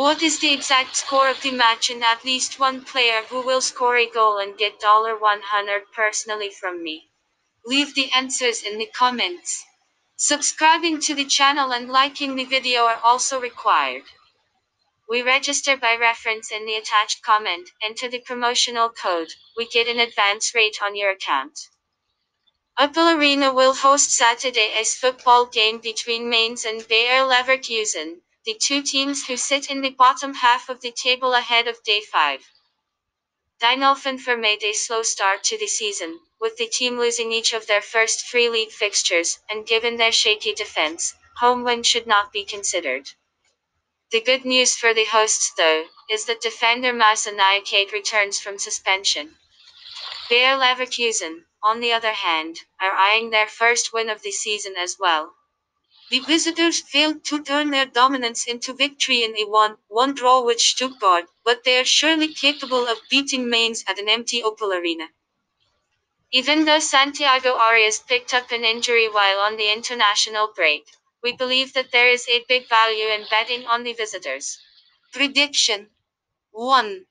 What is the exact score of the match and at least one player who will score a goal and get 100 personally from me? Leave the answers in the comments. Subscribing to the channel and liking the video are also required. We register by reference in the attached comment, enter the promotional code, we get an advance rate on your account. Opel Arena will host Saturday's football game between Mainz and Bayer Leverkusen, the two teams who sit in the bottom half of the table ahead of Day 5. Dynelfen made a slow start to the season, with the team losing each of their first three league fixtures, and given their shaky defense, home win should not be considered. The good news for the hosts, though, is that defender Moussa Niakhaté returns from suspension. Bayer Leverkusen, on the other hand, are eyeing their first win of the season as well. The visitors failed to turn their dominance into victory in a 1-1 draw with Stuttgart, but they are surely capable of beating Mainz at an empty Opel Arena. Even though Santiago Arias picked up an injury while on the international break, we believe that there is a big value in betting on the visitors. Prediction 1.